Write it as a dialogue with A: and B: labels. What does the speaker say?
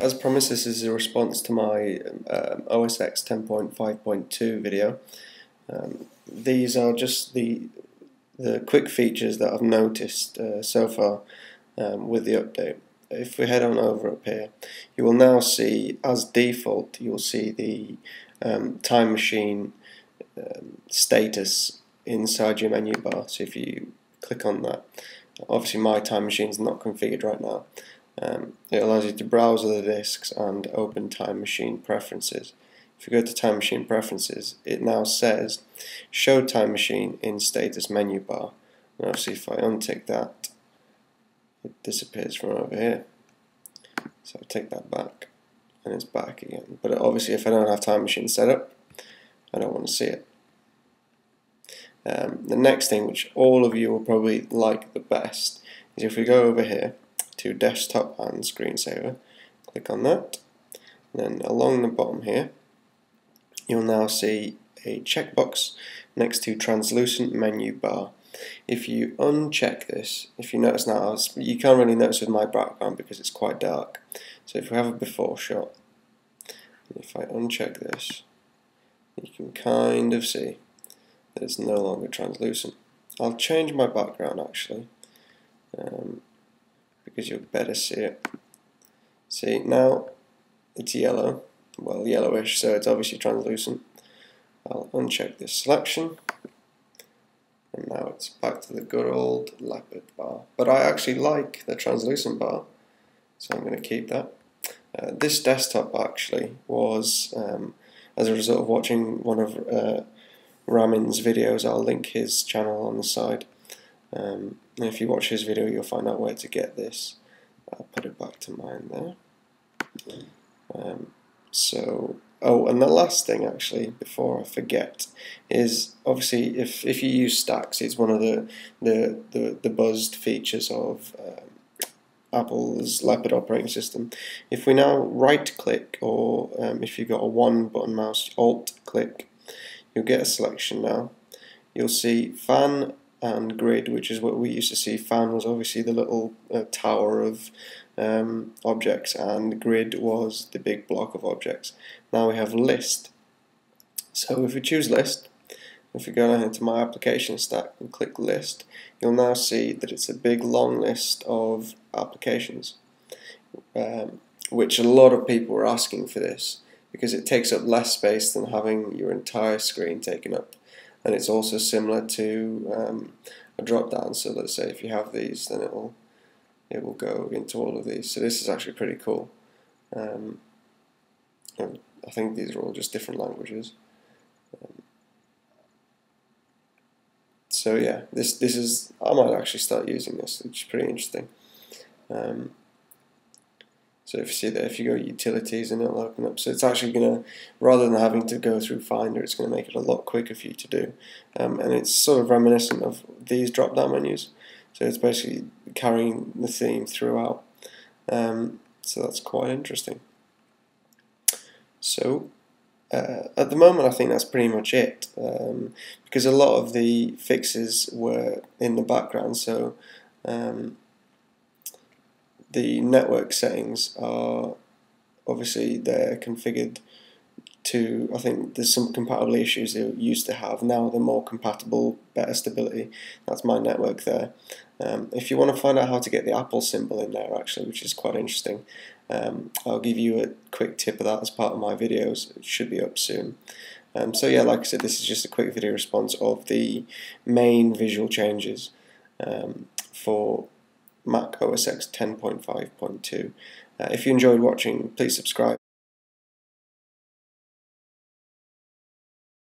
A: As promised, this is a response to my um, OS X 10.5.2 video. Um, these are just the the quick features that I've noticed uh, so far um, with the update. If we head on over up here, you will now see, as default, you'll see the um, Time Machine um, status inside your menu bar. So if you click on that, obviously my Time Machine is not configured right now, um, it allows you to browse other disks and open Time Machine preferences. If you go to Time Machine preferences, it now says Show Time Machine in status menu bar. And obviously if I untick that, it disappears from over here. So I take that back and it's back again. But obviously if I don't have Time Machine set up, I don't want to see it. Um, the next thing which all of you will probably like the best is if we go over here to desktop and screensaver. Click on that. then along the bottom here, you'll now see a checkbox next to translucent menu bar. If you uncheck this, if you notice now, you can't really notice with my background because it's quite dark. So if we have a before shot, if I uncheck this, you can kind of see that it's no longer translucent. I'll change my background actually. Um, because you'll better see it. See, now it's yellow, well yellowish, so it's obviously translucent. I'll uncheck this selection, and now it's back to the good old leopard bar. But I actually like the translucent bar, so I'm going to keep that. Uh, this desktop actually was um, as a result of watching one of uh, Ramin's videos. I'll link his channel on the side. Um, and if you watch his video, you'll find out where to get this. I'll put it back to mine there. Um, so, oh, and the last thing actually, before I forget, is obviously if, if you use Stacks, it's one of the the, the, the buzzed features of um, Apple's Leopard operating system. If we now right click, or um, if you've got a one button mouse, alt click, you'll get a selection now. You'll see fan and grid, which is what we used to see. Fan was obviously the little uh, tower of um, objects, and grid was the big block of objects. Now we have list. So if we choose list, if we go down into my application stack and click list, you'll now see that it's a big long list of applications, um, which a lot of people are asking for this because it takes up less space than having your entire screen taken up and it's also similar to um, a drop down so let's say if you have these then it will it will go into all of these. So this is actually pretty cool. Um, I think these are all just different languages. Um, so yeah this this is I might actually start using this. Which is pretty interesting. Um, so if you see that, if you go utilities and it'll open up. So it's actually going to, rather than having to go through Finder, it's going to make it a lot quicker for you to do. Um, and it's sort of reminiscent of these drop-down menus. So it's basically carrying the theme throughout. Um, so that's quite interesting. So uh, at the moment, I think that's pretty much it um, because a lot of the fixes were in the background. So um, the network settings are obviously they're configured to I think there's some compatibility issues they used to have. Now they're more compatible better stability. That's my network there. Um, if you want to find out how to get the Apple symbol in there actually which is quite interesting um, I'll give you a quick tip of that as part of my videos. It should be up soon. Um, so yeah like I said this is just a quick video response of the main visual changes um, for Mac OS X 10.5.2. Uh, if you enjoyed watching, please subscribe.